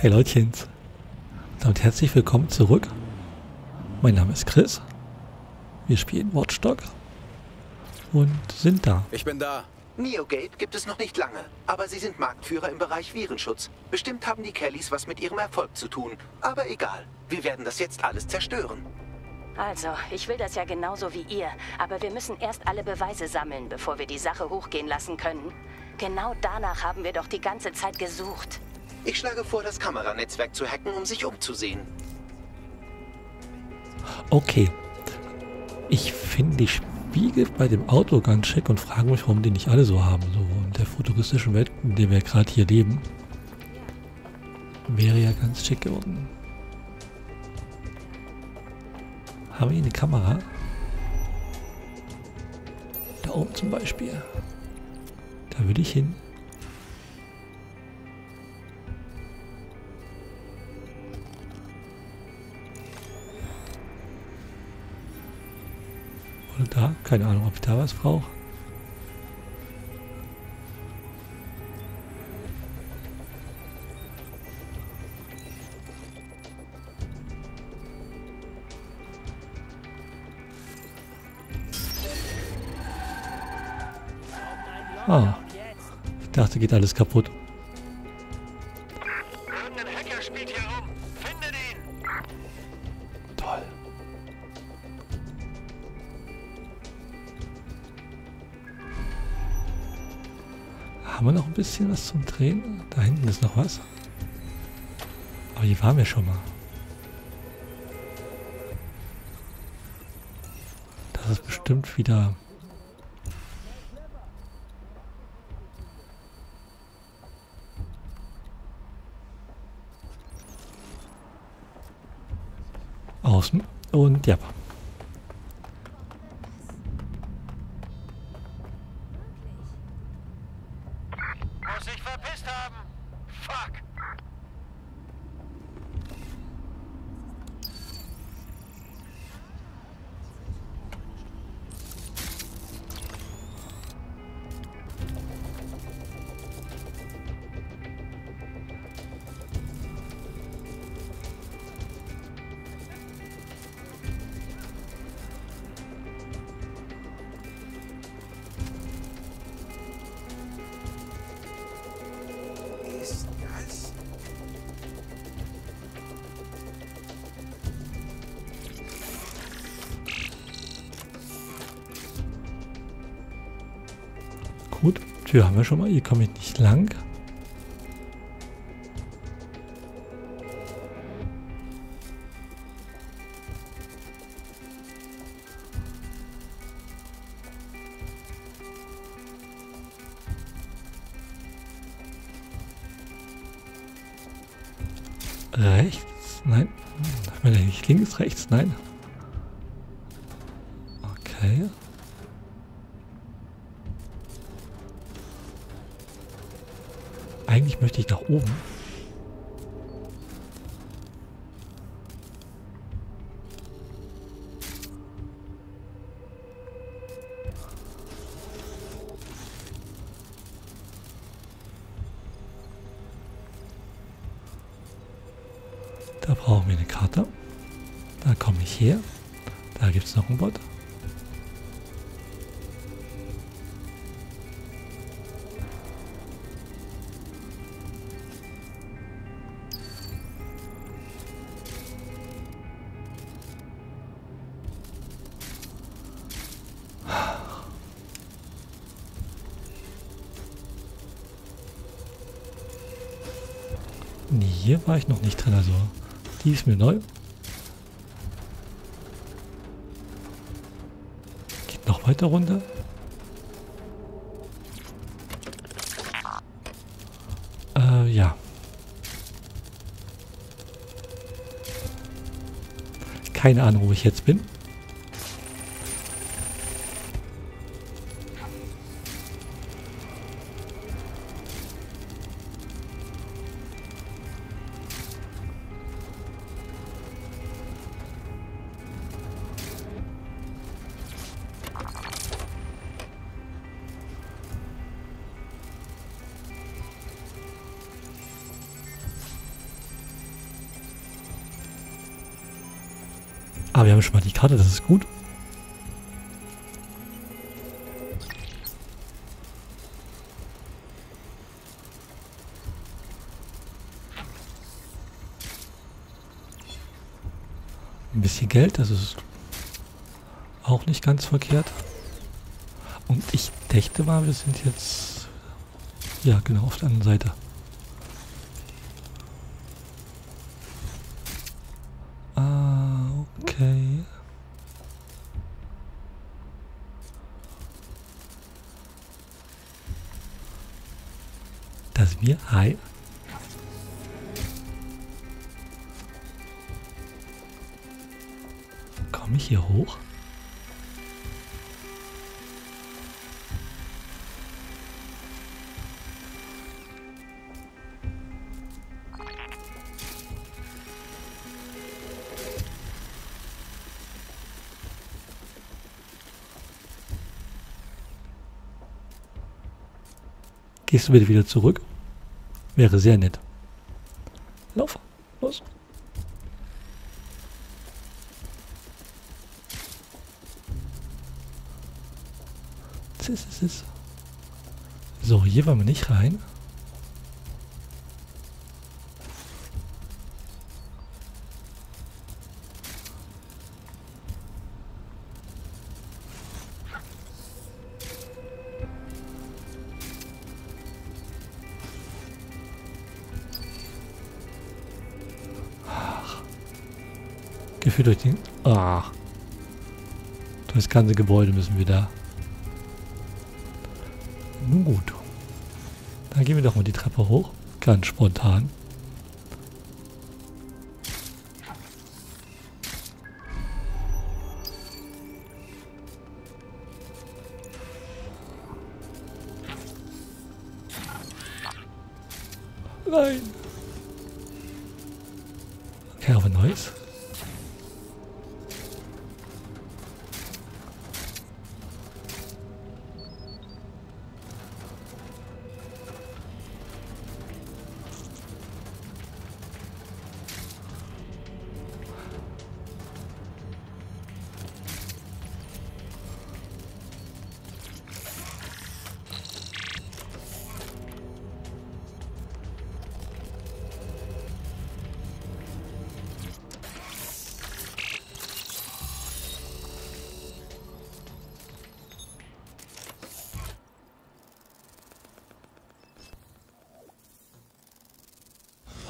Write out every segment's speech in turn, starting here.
Hey Leutchens. Damit herzlich willkommen zurück. Mein Name ist Chris. Wir spielen Watchdog. Und sind da. Ich bin da. Neogate gibt es noch nicht lange, aber sie sind Marktführer im Bereich Virenschutz. Bestimmt haben die Kellys was mit ihrem Erfolg zu tun. Aber egal, wir werden das jetzt alles zerstören. Also, ich will das ja genauso wie ihr, aber wir müssen erst alle Beweise sammeln, bevor wir die Sache hochgehen lassen können. Genau danach haben wir doch die ganze Zeit gesucht. Ich schlage vor, das Kameranetzwerk zu hacken, um sich umzusehen. Okay. Ich finde die Spiegel bei dem Auto ganz schick und frage mich, warum die nicht alle so haben. So in der futuristischen Welt, in der wir gerade hier leben. Wäre ja ganz schick geworden. Haben wir hier eine Kamera? Da oben zum Beispiel. Da würde ich hin. Oder da? Keine Ahnung, ob ich da was brauche. Ah. Ich dachte, geht alles kaputt. Was zum Drehen? Da hinten ist noch was. Aber hier waren wir schon mal. Das ist bestimmt wieder... Außen. Und ja. Tür haben wir schon mal. Hier komme ich nicht lang. Rechts? Nein. Ich meine nicht links, rechts? Nein. Okay. Eigentlich möchte ich nach oben. Hier war ich noch nicht drin, also die ist mir neu. Geht noch weiter runter. Äh, ja. Keine Ahnung, wo ich jetzt bin. Wir haben schon mal die Karte, das ist gut. Ein bisschen Geld, das ist auch nicht ganz verkehrt. Und ich dachte mal, wir sind jetzt... Ja, genau, auf der anderen Seite. Ah, okay. Das wir... Hi. Komme ich hier hoch? Gehst du bitte wieder zurück? Wäre sehr nett. Lauf. Los. So, hier wollen wir nicht rein. Gefühlt durch den... Ach. Durch das ganze Gebäude müssen wir da. Nun gut. Dann gehen wir doch mal die Treppe hoch. Ganz spontan.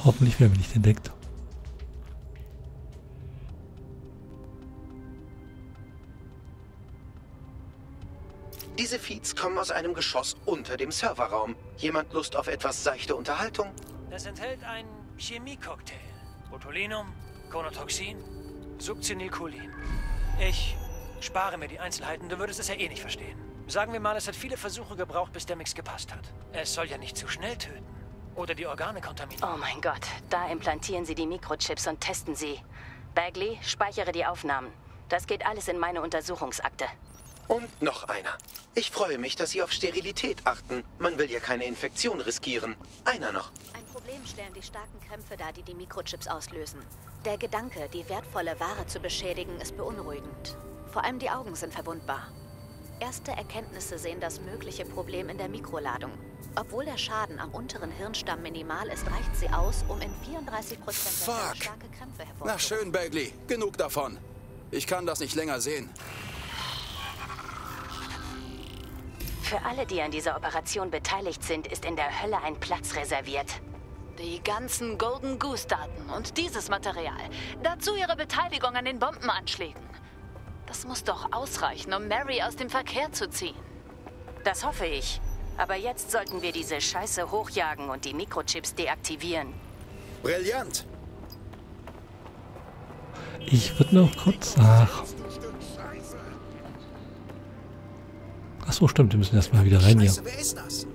Hoffentlich werden wir nicht entdeckt. Diese Feeds kommen aus einem Geschoss unter dem Serverraum. Jemand Lust auf etwas seichte Unterhaltung? Es enthält ein Chemiecocktail. Botulinum, Konotoxin, Succinylcholin. Ich spare mir die Einzelheiten, du würdest es ja eh nicht verstehen. Sagen wir mal, es hat viele Versuche gebraucht, bis der Mix gepasst hat. Es soll ja nicht zu schnell töten. Oder die Organe kontaminieren. Oh mein Gott, da implantieren sie die Mikrochips und testen sie. Bagley, speichere die Aufnahmen. Das geht alles in meine Untersuchungsakte. Und noch einer. Ich freue mich, dass Sie auf Sterilität achten. Man will ja keine Infektion riskieren. Einer noch. Ein Problem stellen die starken Krämpfe dar, die die Mikrochips auslösen. Der Gedanke, die wertvolle Ware zu beschädigen, ist beunruhigend. Vor allem die Augen sind verwundbar. Erste Erkenntnisse sehen das mögliche Problem in der Mikroladung. Obwohl der Schaden am unteren Hirnstamm minimal ist, reicht sie aus, um in 34% der Fälle starke Krämpfe hervorzurufen. Na schön, Bagley. Genug davon. Ich kann das nicht länger sehen. Für alle, die an dieser Operation beteiligt sind, ist in der Hölle ein Platz reserviert. Die ganzen Golden Goose-Daten und dieses Material. Dazu ihre Beteiligung an den Bombenanschlägen. Das muss doch ausreichen, um Mary aus dem Verkehr zu ziehen. Das hoffe ich. Aber jetzt sollten wir diese Scheiße hochjagen und die Mikrochips deaktivieren. Brillant. Ich würde noch kurz... Ach. Ach so, stimmt. Wir müssen erstmal wieder rein hier. Scheiße,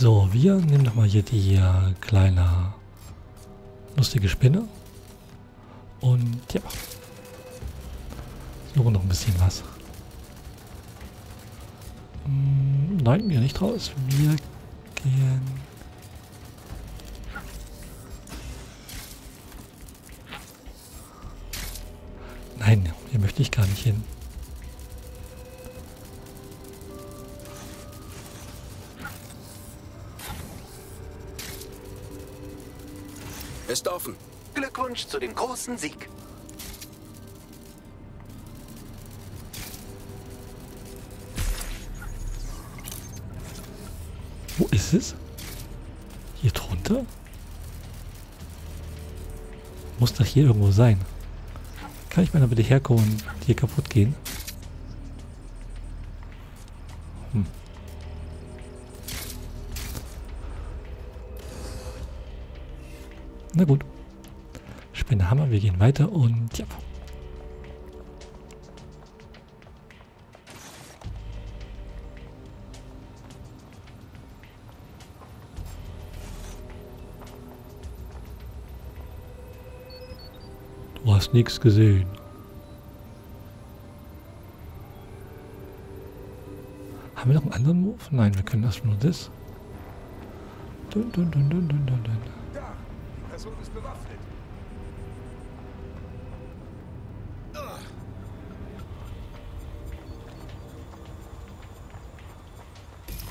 So, wir nehmen nochmal hier die äh, kleine lustige Spinne. Und ja. Suchen noch ein bisschen was. Hm, nein, wir nicht raus. Wir gehen. Nein, hier möchte ich gar nicht hin. Ist offen. Glückwunsch zu dem großen Sieg. Wo ist es? Hier drunter? Muss doch hier irgendwo sein. Kann ich mal bitte herkommen und hier kaputt gehen? Na gut. Spinne Hammer, wir gehen weiter und ja. Du hast nichts gesehen. Haben wir noch einen anderen Move? Nein, wir können erstmal nur das. Dun, dun, dun, dun, dun, dun, dun. Person ist bewaffnet.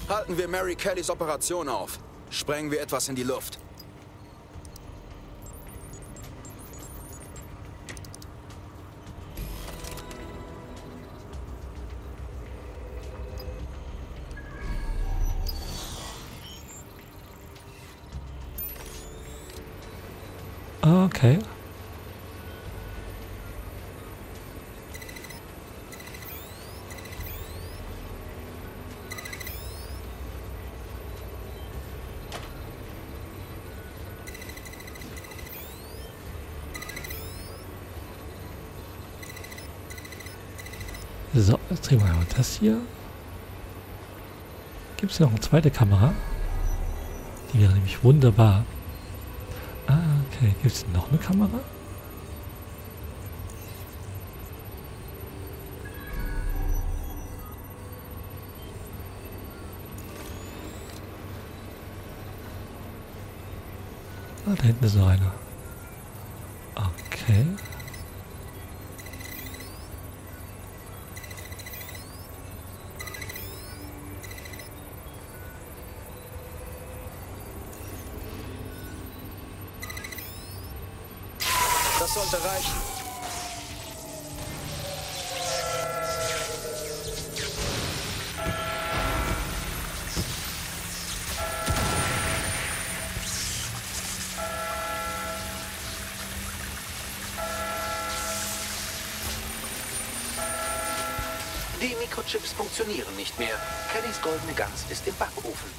Halten wir Mary Kellys Operation auf. Sprengen wir etwas in die Luft. Okay. So, jetzt drehen wir mal das hier. Gibt es noch eine zweite Kamera? Die wäre nämlich wunderbar. Okay. Gibt es noch eine Kamera? Ah, da hinten ist noch eine. Die Mikrochips funktionieren nicht mehr. Kellys goldene Gans ist im Backofen.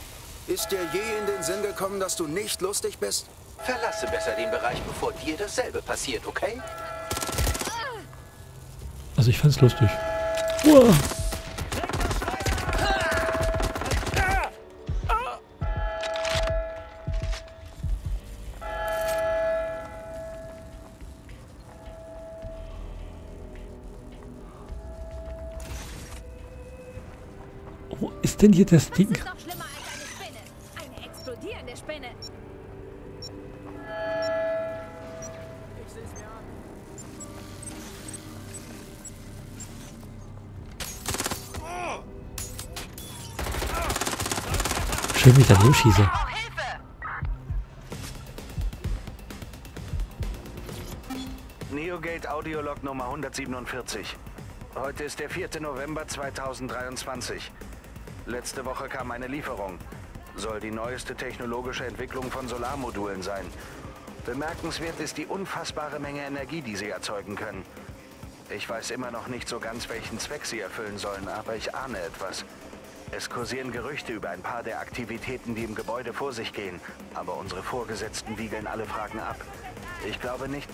Ist dir je in den Sinn gekommen, dass du nicht lustig bist? Verlasse besser den Bereich, bevor dir dasselbe passiert, okay? Also ich fand's lustig. Uah. Ist denn hier das Ding? ist noch schlimmer als eine Spinne. Eine explodierende Spinne. Schön, wie ich daneben schieße. Neogate Audiolog Nummer 147. Heute ist der 4. November 2023. Letzte Woche kam eine Lieferung. Soll die neueste technologische Entwicklung von Solarmodulen sein. Bemerkenswert ist die unfassbare Menge Energie, die sie erzeugen können. Ich weiß immer noch nicht so ganz, welchen Zweck sie erfüllen sollen, aber ich ahne etwas. Es kursieren Gerüchte über ein paar der Aktivitäten, die im Gebäude vor sich gehen, aber unsere Vorgesetzten wiegeln alle Fragen ab. Ich glaube nicht,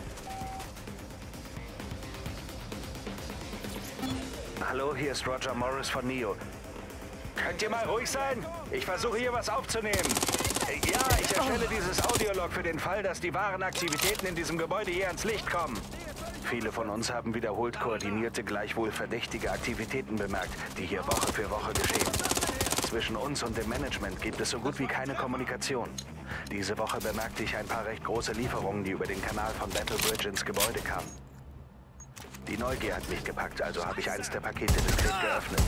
Hallo, hier ist Roger Morris von Neo. Könnt ihr mal ruhig sein? Ich versuche hier was aufzunehmen. Ja, ich erstelle dieses Audiolog für den Fall, dass die wahren Aktivitäten in diesem Gebäude hier ans Licht kommen. Viele von uns haben wiederholt koordinierte, gleichwohl verdächtige Aktivitäten bemerkt, die hier Woche für Woche geschehen. Zwischen uns und dem Management gibt es so gut wie keine Kommunikation. Diese Woche bemerkte ich ein paar recht große Lieferungen, die über den Kanal von Battle Bridge ins Gebäude kamen. Die Neugier hat mich gepackt, also habe ich eins der Pakete diskret geöffnet.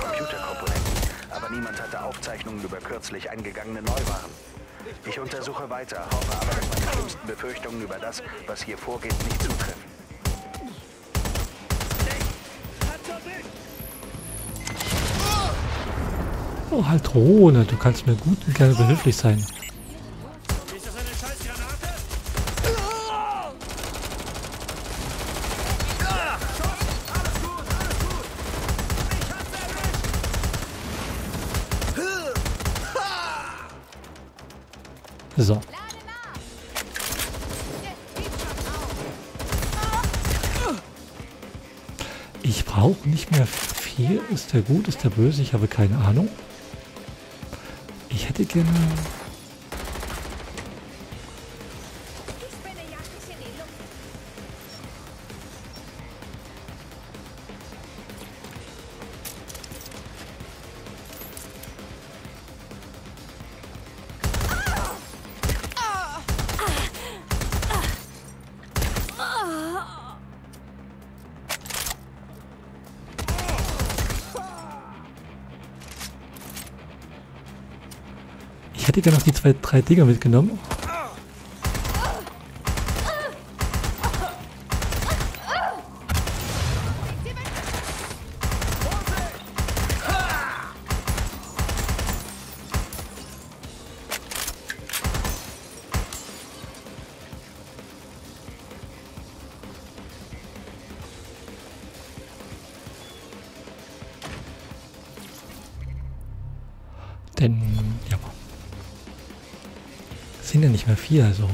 Computerkomponenten, aber niemand hatte Aufzeichnungen über kürzlich eingegangene Neuwaren. Ich untersuche weiter, hoffe aber, dass meine schlimmsten Befürchtungen über das, was hier vorgeht, nicht zutreffen. Oh, halt Drohne. Du kannst mir gut und gerne behilflich sein. Ich brauche nicht mehr viel. Ist der gut? Ist der böse? Ich habe keine Ahnung. Ich hätte gerne... hätte gerne noch die zwei, drei Dinger mitgenommen. Vier, also.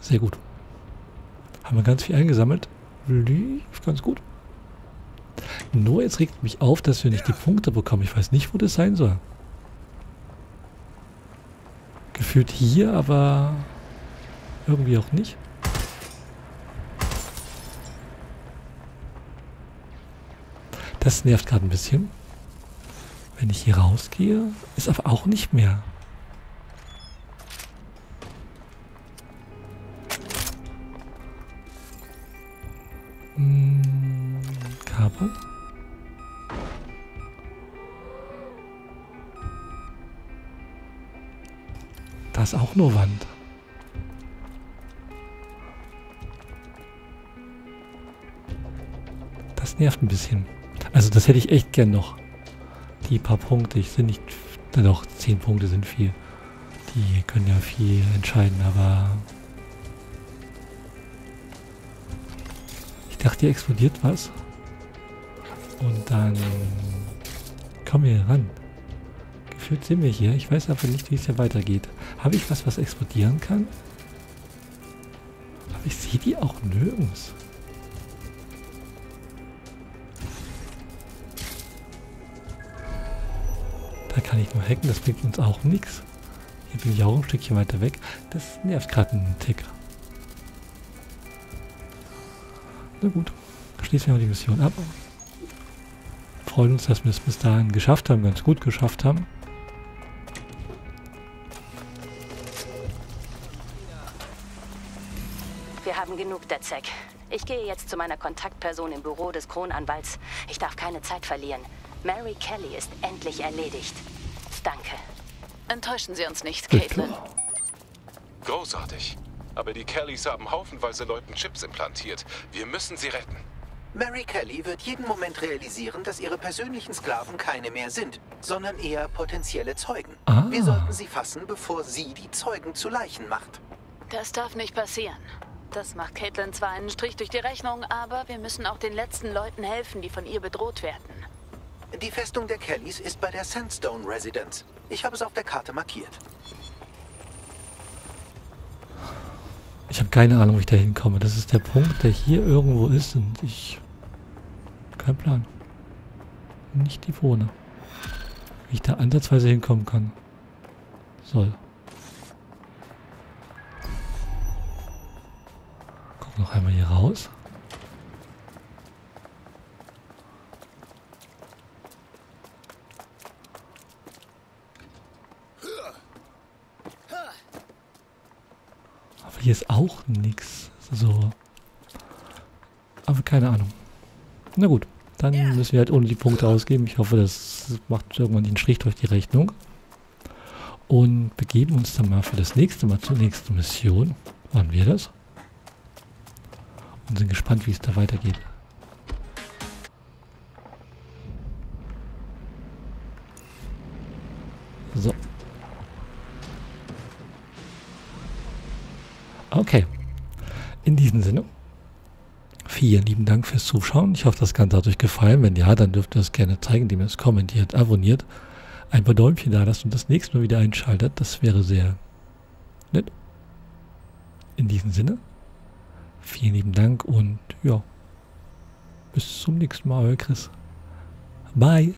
Sehr gut. Haben wir ganz viel eingesammelt. Lief ganz gut. Nur jetzt regt mich auf, dass wir nicht die Punkte bekommen. Ich weiß nicht, wo das sein soll. Gefühlt hier, aber irgendwie auch nicht. Das nervt gerade ein bisschen. Wenn ich hier rausgehe, ist aber auch nicht mehr. Hm, Kabel. Ist auch nur Wand. Das nervt ein bisschen. Also das hätte ich echt gern noch. Die paar Punkte. Ich sind nicht... Na doch, zehn Punkte sind viel. Die können ja viel entscheiden, aber... Ich dachte, hier explodiert was. Und dann... Kommen wir ran. Gefühlt sind wir hier. Ich weiß aber nicht, wie es hier weitergeht. Habe ich was, was explodieren kann? Aber ich sehe die auch nirgends. Da kann ich nur hacken, das bringt uns auch nichts. Hier bin ich auch ein Stückchen weiter weg. Das nervt gerade einen Tick. Na gut, schließen wir mal die Mission ab. Freuen uns, dass wir es bis dahin geschafft haben, ganz gut geschafft haben. Genug, Detzek. Ich gehe jetzt zu meiner Kontaktperson im Büro des Kronanwalts. Ich darf keine Zeit verlieren. Mary Kelly ist endlich erledigt. Danke. Enttäuschen Sie uns nicht, Caitlin. Großartig. Aber die Kellys haben haufenweise Leuten Chips implantiert. Wir müssen sie retten. Mary Kelly wird jeden Moment realisieren, dass ihre persönlichen Sklaven keine mehr sind, sondern eher potenzielle Zeugen. Ah. Wir sollten sie fassen, bevor sie die Zeugen zu Leichen macht. Das darf nicht passieren. Das macht Caitlin zwar einen Strich durch die Rechnung, aber wir müssen auch den letzten Leuten helfen, die von ihr bedroht werden. Die Festung der Kellys ist bei der Sandstone Residence. Ich habe es auf der Karte markiert. Ich habe keine Ahnung, wie ich da hinkomme. Das ist der Punkt, der hier irgendwo ist und ich... Kein Plan. Nicht die Wohne. Wie ich da ansatzweise hinkommen kann. Soll. Einmal hier raus. Aber hier ist auch nichts. So. Aber keine Ahnung. Na gut, dann müssen wir halt ohne die Punkte ausgeben. Ich hoffe, das macht irgendwann den Strich durch die Rechnung. Und begeben uns dann mal für das nächste Mal zur nächsten Mission. Wann wir das? Und sind gespannt, wie es da weitergeht. So. Okay. In diesem Sinne. Vielen lieben Dank fürs Zuschauen. Ich hoffe, das Ganze hat euch gefallen. Wenn ja, dann dürft ihr es gerne zeigen, indem ihr es kommentiert, abonniert, ein paar Däumchen da lasst und das nächste Mal wieder einschaltet. Das wäre sehr nett. In diesem Sinne. Vielen lieben Dank und ja. Bis zum nächsten Mal, euer Chris. Bye.